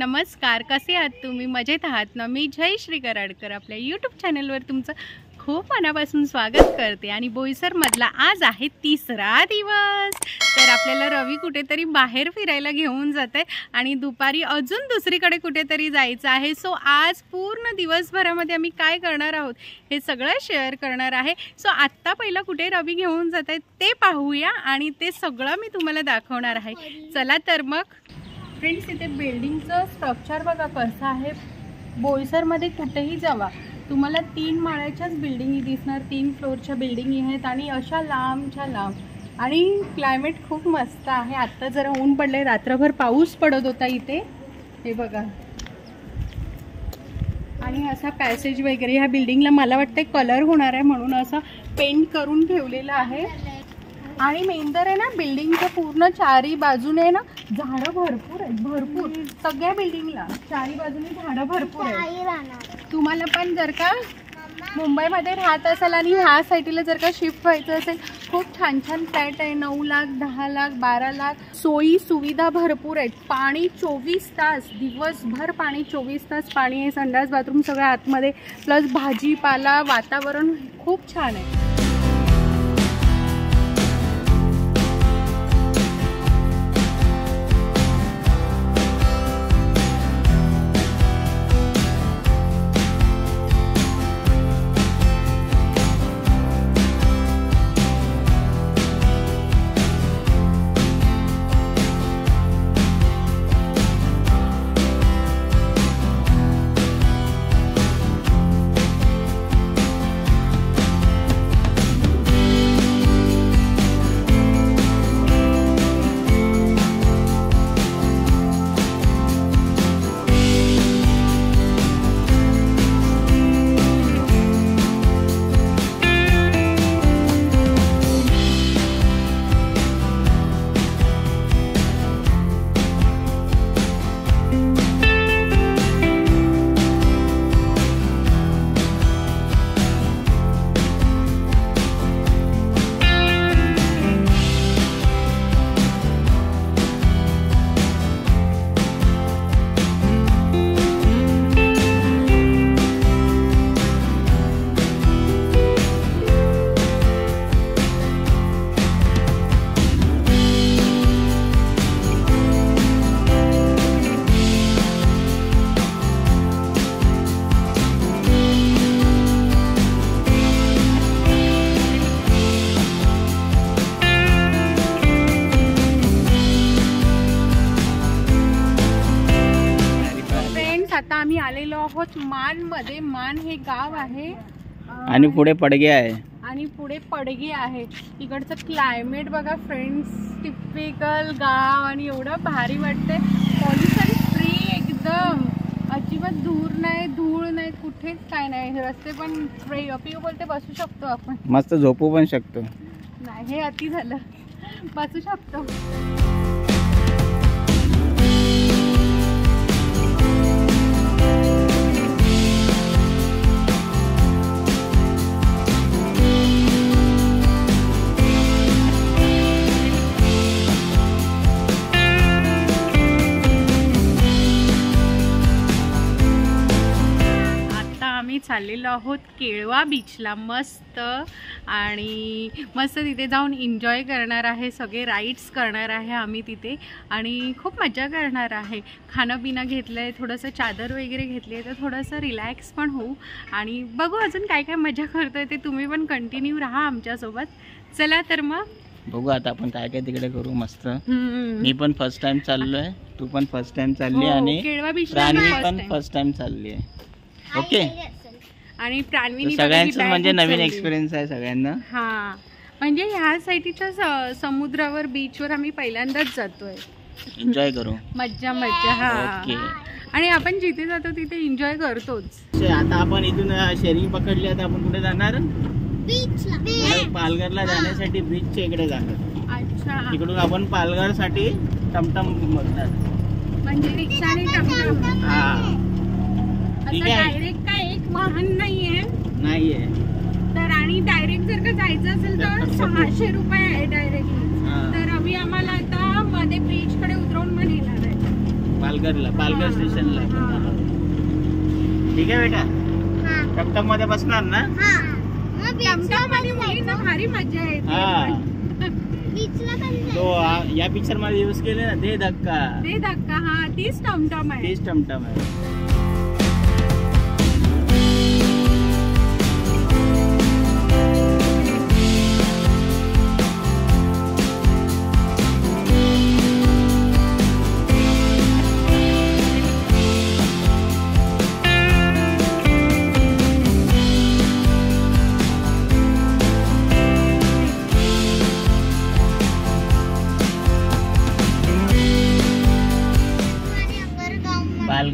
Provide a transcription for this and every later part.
नमस्कार कसे आहात तुम्ही? मजेत आहात ना? मी जय श्री कराडकर आपल्या यूट्यूब चॅनलवर तुमचं खूप मनापासून स्वागत करते आणि बोईसरमधला आज आहे तिसरा दिवस. तर आपल्याला रवी कुठेतरी बाहेर फिरायला घेऊन जात आहे आणि दुपारी अजून दुसरीकडे कुठेतरी जायचं आहे. सो आज पूर्ण दिवसभरामध्ये आम्ही काय करणार आहोत हे सगळं शेअर करणार आहे. सो आत्ता पहिलं कुठे रवी घेऊन जात आहेत ते पाहूया आणि ते सगळं मी तुम्हाला दाखवणार आहे. चला तर मग फ्रेंड्स इथे बिल्डिंगचं स्ट्रक्चर बघा कसं आहे. बोईसरमध्ये कुठेही जावा. तुम्हाला तीन माळ्याच्याच बिल्डिंगी दिसणार. तीन फ्लोअरच्या बिल्डिंगी आहेत आणि अशा लांबच्या लांब. आणि क्लायमेट खूप मस्त आहे. आत्ता जरा ऊन पडलंय. रात्रभर पाऊस पडत होता इथे. हे बघा. आणि असा पॅसेज वगैरे ह्या बिल्डिंगला मला वाटतं कलर होणार आहे म्हणून असं पेंट करून ठेवलेलं आहे. आणि मेन तर आहे ना बिल्डिंगच्या पूर्ण चारी बाजूने ना झाडं भरपूर आहेत भरपूर. सगळ्या बिल्डिंगला चारी बाजूने झाडं भरपूर आहेत. तुम्हाला पण जर का मुंबईमध्ये राहत असाल आणि ह्या साईडला जर का शिफ्ट व्हायचं असेल खूप छान छान फ्लॅट आहे नऊ लाख दहा लाख बारा लाख. सोयी सुविधा भरपूर आहेत. पाणी चोवीस तास दिवसभर पाणी चोवीस तास पाणी आहे संडास बाथरूम सगळं आतमध्ये प्लस भाजीपाला वातावरण खूप छान आहे. आहोत मानमध्ये. मान हे गाव आहे. आणि पुढे पडगे आहे. आणि पुढे पडगी आहे. इकडचं क्लायमेट बघा फ्रेंड्स टिपिकल गाव आणि एवढं भारी वाटतंय. पॉल्युशन फ्री एकदम. अजिबात धूर नाही धूळ नाही कुठेच काय नाही. रस्ते पण फ्री पिऊ बोलते बसू शकतो आपण. मस्त झोपू पण शकतो. नाही हे अति झालं. बसू शकतो. चाललेलो आहोत केळवा बीचला मस्त. आणि मस्त तिथे जाऊन एन्जॉय करणार आहे. सगळे राईड्स करणार आहे आम्ही तिथे. आणि खूप मजा करणार आहे. खाणं पिणं घेतलं आहे थोडंसं चादर वगैरे घेतली आहे तर थोडंसं रिलॅक्स पण होऊ. आणि बघू अजून काय काय मजा करतोय ते तुम्ही पण कंटिन्यू राहा आमच्यासोबत. चला तर मग. बघू आता आपण काय काय तिकडे करू मस्त. मी पण फर्स्ट टाइम चाललोय. तू पण फर्स्ट टाइम चालली हो, आणि पण. फर्स्ट टाइम चालली आहे. ओके आणि प्राणविनी सगळ्यांचं म्हणजे नवीन. एक्सपिरियन्स आहे सगळ्यांना. हा. म्हणजे ह्या साईडच्या स- समुद्रावर बीचवर आम्ही पहिल्यांदाच जातोय. एन्जॉय करू. मज्जा मज्जा हा. ओके. आणि आपण जिथे जातो तिथे एन्जॉय करतोच. आता आपण इथून शेअरिंग पकडली आता आपण कुठे जाणार? पालघरला जाण्यासाठी बीचच्या इकडे जाणार. अच्छा. तिकडून आपण पालघरसाठी टमटम बघणार. म्हणजे रिक्षा आणि टमटम. हा. ठीक आहे. डायरेक्ट काय एक वाहन नाहीये. नाहीये. तर आणि डायरेक्ट जर का जायचं असेल तर सहाशे रुपये आहे डायरेक्ट. तर आम्ही आम्हाला आता मध्ये ब्रिजकडे उतरवून पण येणार आहे. पालघरला पालघर स्टेशनला. ठीक आहे बेटा. टमटममध्ये बसणार ना? टमटममध्ये मुलींना भारी मजा हा. येते तो आ- या पिक्चरमध्ये यूज केले ना ते धक्का. ते धक्का हा तीच टमटम आहे. तेच टमटम आहे.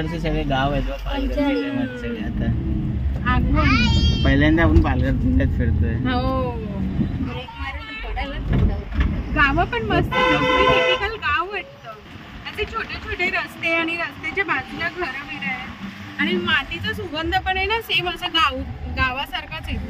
पालघरचे सगळे गाव आहेत बा, पालघर जिल्ह्यामध्ये सगळे आता. पहिल्यांदा आपण पालघर जिल्ह्यात फिरतोय. हो. गाव पण मस्त गाव वाटतं असे छोटे छोटे रस्ते आणि रस्त्याच्या बाजूला घरं बिरं आहेत. आणि मातीचा सुगंध पण आहे ना सेम असं गाव गावासारखाच येतो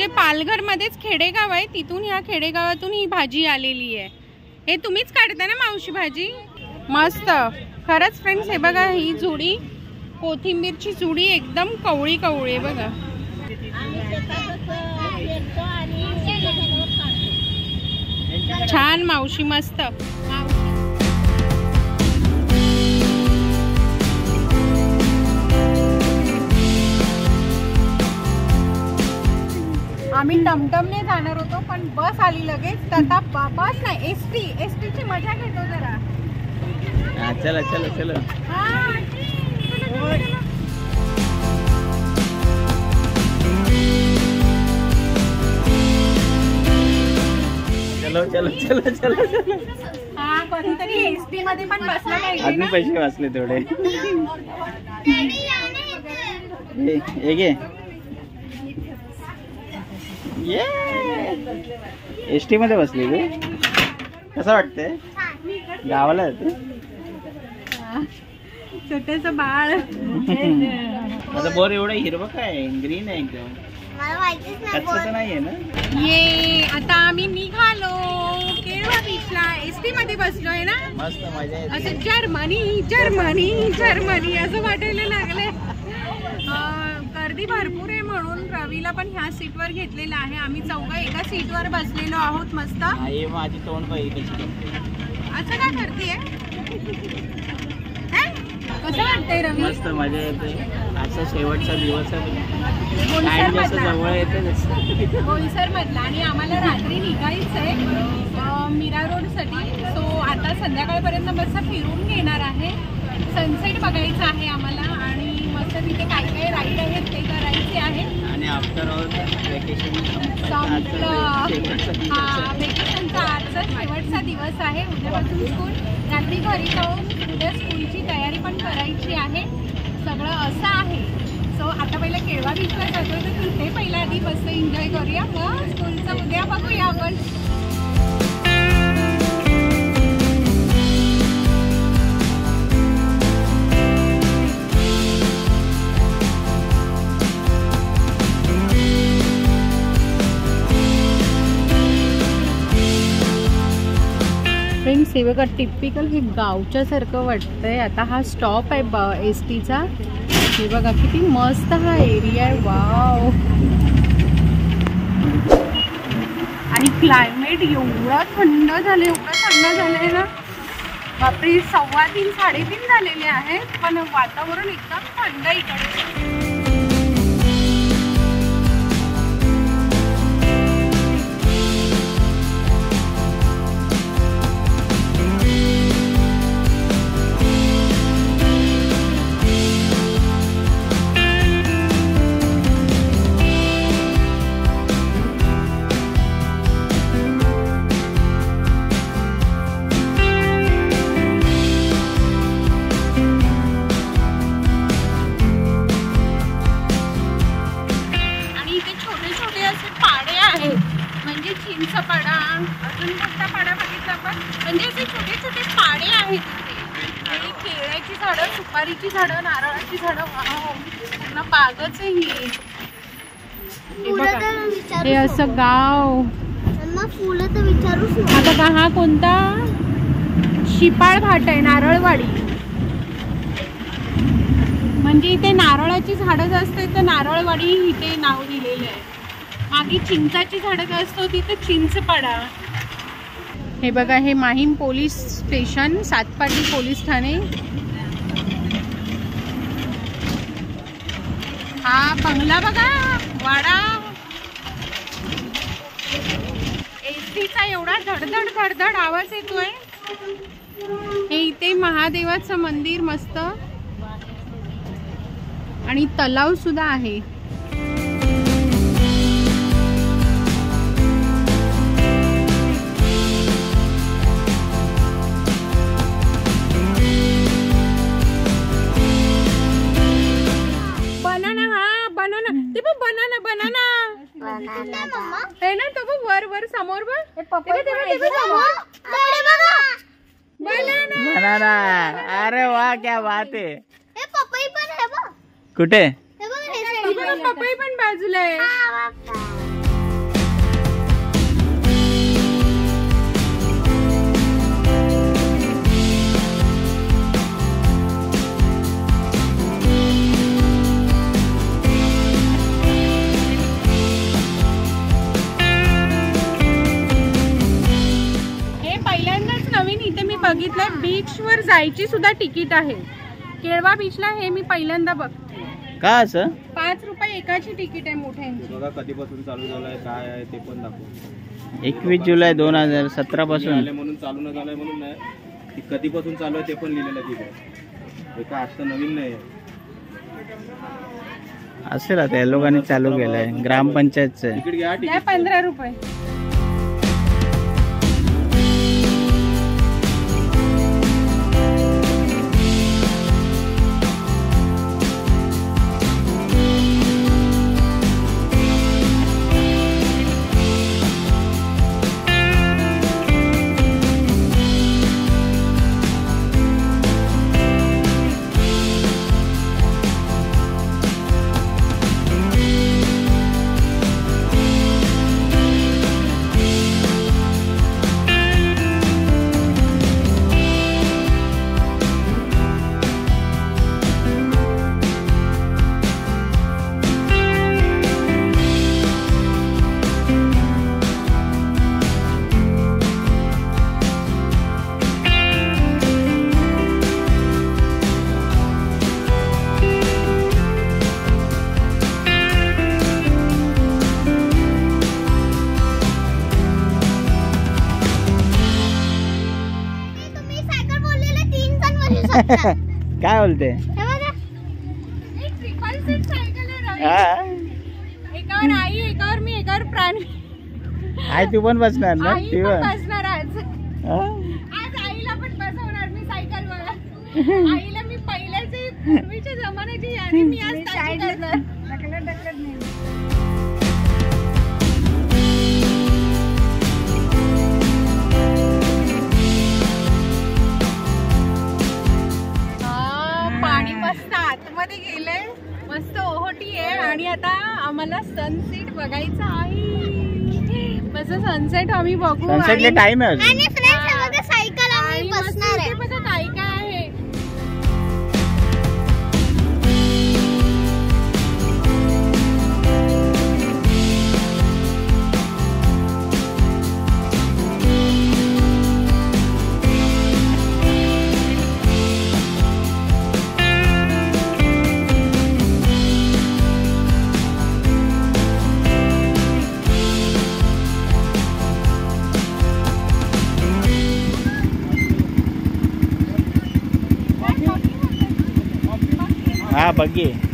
म्हणजे पालघरमध्येच खेडेगाव आहे तिथून ह्या खेडेगावातून ही भाजी आलेली आहे. हे तुम्हीच काढता ना मावशी भाजी? मस्त. खरंच फ्रेंड्स हे बघा ही जुडी कोथिंबीरची जुडी एकदम कवळी कवळी आहे बघा. छान मावशी मस्त. मावशी आम्ही टमटमने जाणार होतो पण बस आली लगेच. तर आता बस नाही एस टी एस ची मज़ा घेतो जरा. हा, चला चला चला. हा, चला, चला, चला. चलो. चलो चलो चलो चलो. हा कधीतरी एस टी मध्ये पण बसला पाहिजे अजून पैसे वाचले थोडे हे हे घे. ये एस टी मध्ये बसली तू? कसं वाटतंय? गावाला जाते? छोटस बाळ. आता बोर एवढं हिरवं काय? ग्रीन आहे एकदम. नाहीये ना? ये आता आम्ही निघालो. केरळा बीचला एस टी मध्ये बसलोय ना? मस्त मजा येते. असं जर्मनी जर्मनी जर्मनी असं वाटायला लागले गर्दी भरपूर आहे म्हणून. रवीला पण ह्या सीटवर घेतलेलं आहे. आम्ही चौघं एका सीटवर बसलेलो आहोत मस्त. आई माझी तोंड पाहिजे असं काय करते कसं वाटतंय रवी? मस्त मजा येते. आजचा शेवटचा दिवस आहे. बोईसर टाइम जसं मधला. जवळ येते बोईसर मधला. आणि आम्हाला रात्री निघायचं आहे मीरा रोडसाठी. सो आता संध्याकाळपर्यंत मस्त फिरून घेणार आहे. सनसेट बघायचं आहे आम्हाला. आणि मस्त तिथे काय काय राईड आहेत ते करायचे आणि आफ्टर ऑल वेकेशन हा वेकेशनचा आजचा शेवटचा दिवस आहे. उद्यापासून स्कूल रात्री घरी जाऊन उद्या स्कूलची तयारी पण करायची आहे. सगळं असं आहे. सो आता पहिलं केळवा बीचला जातोय तर तिथे पहिला आधी मस्त एन्जॉय करूया. मग स्कूलचं हे बघा टिपिकल हे गावच्यासारखं वाटतंय. आता हा स्टॉप आहे एस टीचा हे बघा किती मस्त हा एरिया आहे. वाव आणि क्लायमेट एवढा थंड झालं एवढं थंड झालंय ना. बापरे सव्वा तीन साडेतीन झालेले आहेत पण वातावरण एकदम थंड इकडे. सुपारीची झाडं नारळाची झाडं पूर्ण बागच आहे ही. हे बघा. हे असं गाव. फुलं तर विचारूच. आता का हा कोणता? शिपाळ घाट आहे नारळवाडी. म्हणजे इथे नारळाची झाडं जास्त आहेत तर नारळवाडी इथे नाव दिलेलं आहे. मागे चिंचाची झाडं जास्त होती तर चिंचपाडा. हे बघा हे Mahim police station Satpati police Thane. हा बंगला बघा वाडा. एसटीचा एवढा धडधड धडधड आवाज येतोय. हे इथे महादेवाचं मंदिर मस्त. आणि तलाव सुद्धा आहे. ते बघ बनाना बनाना? हे ना तो बघ वर वर समोर बघ. ते बघ, ते बघ, ते बघ, मम्मा, तिकडे बघा. बनाना बनाना अरे वा क्या बात आहे. हे पपई पण. कुठे? पपई पण बाजूला आहे. जायची सुद्धा तिकीट आहे. केळवा बीचला हे मी पहिल्यांदा बघते. का असं? पाच रुपये एकाची तिकीट आहे मोठ्यांची. बघा कधीपासून चालू झालंय काय आहे ते पण दाखव. एकवीस जुलै दोन हजार सतरा पासून. आले म्हणून चालू न झालंय म्हणून नाही. ती कधीपासून चालू आहे ते पण लिहिलेलं आहे तिथे. हे काय आता नवीन नाही आहे. असेल आता या लोकांनी चालू केलंय. ग्रामपंचायतचं आहे. तिकीट घ्या तिकीट. पंधरा रुपये. हा? एकावर आई एकावर मी एकावर प्राणी. आई तू पण बसणार ना? आई ती बसणार आज? आज आईला पण बसवणार मी आईला मी पहिल्याची जमान्याची मी आज करणार. सनसेट बघायचा आहे मस्त सनसेट आम्ही बघू सनसेटले आणि- टाइम आहे अजून. हा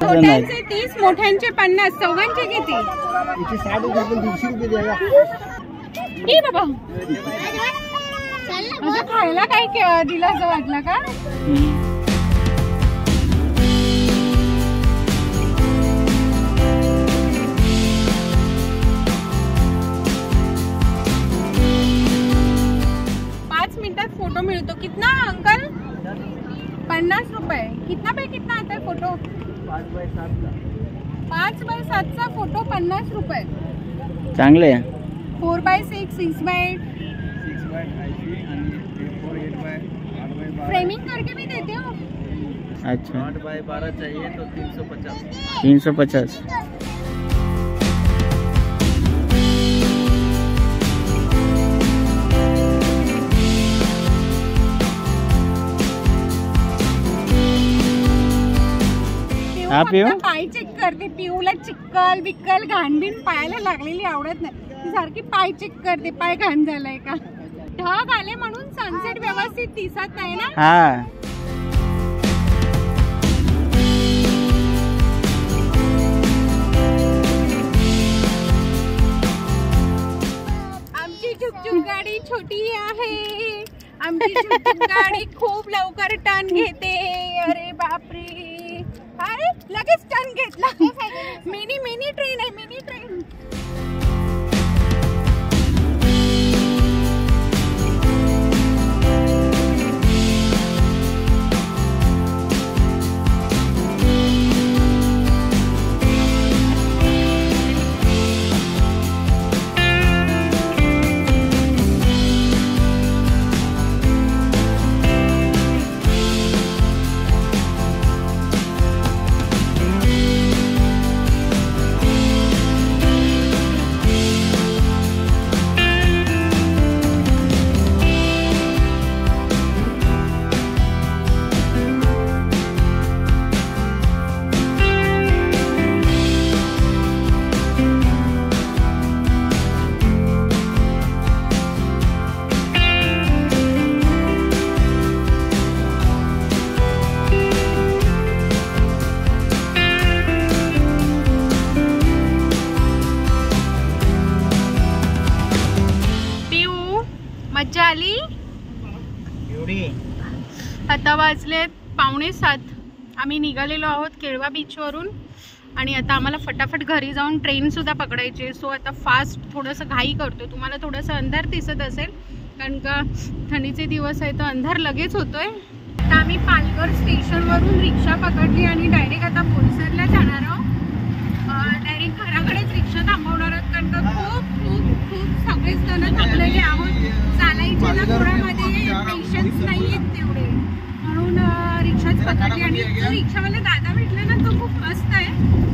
छोट्यांचे तीस मोठ्यांचे पन्नास. चौघांचे किती? ई बाबा. खायला काय दिलं असं वाटलं का? पन्नास रुपए कितना पे कितना आता है फ़ोटो पाँच बाय सातचा फ़ोटो पन्नास रुपये। चांगले four by six six by eight framing करके भी देते हो? अच्छा। आठ बाय बारह चाहिए तो तीन सौ पचास। तीन सौ पचास। हा, पिऊ? पाय चेक करते. पिऊला चिक्कल बिक्कल घाणबीण पायाला लागलेली आवडत नाही. ती सारखी पाय चेक करते पाय घाण झालाय का? ढग आले म्हणून सनसेट व्यवस्थित दिसत नाही ना? हा. आमची झुकझुक गाडी छोटी आहे. आमची झुकझुक गाडी खूप लवकर टर्न घेते. अरे बापरे. अरे लगेच टर्न घेतला. मिनी मिनी ट्रेन आहे मिनी ट्रेन वाजलेत पावणे सात. आम्ही निघालेलो आहोत केळवा बीचवरून आणि आता आम्हाला फटाफट घरी जाऊन ट्रेन सुद्धा पकडायची आहे. सो आता फास्ट थोडंसं घाई करतो तुम्हाला थोडंसं अंधार दिसत असेल कारण का थंडीचे दिवस आहे तर अंधार लगेच होतोय. आता आम्ही पालघर स्टेशनवरून रिक्षा पकडली आणि डायरेक्ट आता बोईसरला जाणार आहोत. डायरेक्ट घराकडेच रिक्षा थांबवणार आहोत कारण का खूप खूप खूप सगळेच जण थकलेले आहोत. चालायच्या ना कोणामध्ये पेशन्स नाही आहेत तेवढे. अं, रिक्षाच पकडली आणि रिक्षावाला दादा भेटला ना तो खूप मस्त आहे.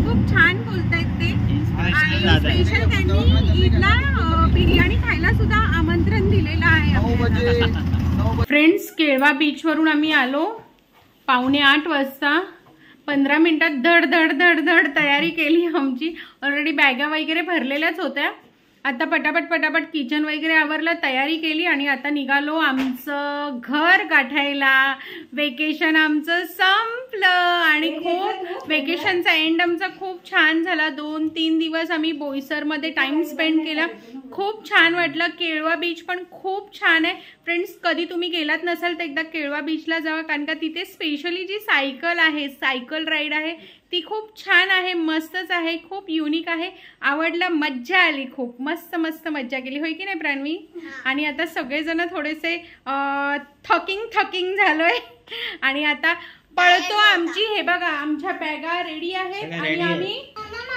खूप छान बोलतायत ते. आणि स्पेशल त्यांनी ईदला बिर्याणी खायला सुद्धा आमंत्रण दिलेलं आहे. फ्रेंड्स केळवा बीचवरून आम्ही आलो. पावणे आठ वाजता. पंधरा मिनिटात धड धड धड धड तयारी केली आमची. ऑलरेडी बॅगा वगैरे भरलेल्याच होत्या. आता पटापट पटापट किचन वगैरे आवरलं तयारी केली आणि आता निघालो आमचं घर गाठायला. वेकेशन आमचं संपलं आणि खूप वेकेशनचा एंड आमचा खूप छान झाला. दोन तीन दिवस आम्ही बोईसरमध्ये टाइम स्पेंड केला. खूप छान वाटलं. केळवा बीच पण खूप छान आहे. फ्रेंड्स कधी तुम्ही गेलात नसाल तर एकदा केळवा बीचला जावा कारण का तिथे स्पेशली जी सायकल आहे सायकल राईड आहे ती खूप छान आहे मस्तच आहे खूप युनिक आहे. आवडलं मज्जा आली खूप. मस्त मस्त मज्जा केली. होय की नाही प्राणवी? आणि आता सगळेजण थोडेसे थकिंग थकिंग झालोय. आणि आता पळतो आमची. हे बघा आमच्या बॅगा रेडी आहेत. आणि. आम्ही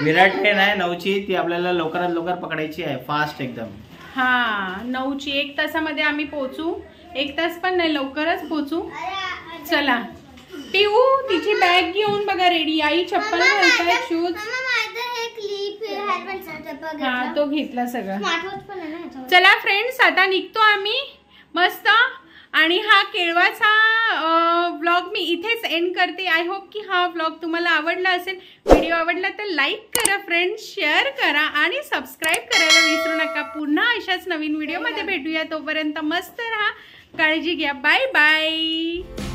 विराट ट्रेन आहे नऊची ती आपल्याला लवकरात लवकर पकडायची आहे फास्ट एकदम. हा नऊची एक तासामध्ये आम्ही पोचू एक तास पण नाही लवकरच पोचू चला. पिऊ तिची बॅग घेऊन बघा रेडी आई चप्पल घालताय शूज हे हा तो घेतला सगळं. चला फ्रेंड्स आता निघतो आम्ही. मस्त. आणि हा केळवाचा व्लॉग मी इथेच एंड करते. आय होप की हा व्लॉग तुम्हाला आवडला असेल. व्हिडिओ आवडला तर लाईक करा फ्रेंड्स शेअर करा आणि सबस्क्राईब करायला विसरू नका. पुन्हा अशाच नवीन व्हिडिओमध्ये भेटूया. तोपर्यंत मस्त राहा. काळजी घ्या. Bye bye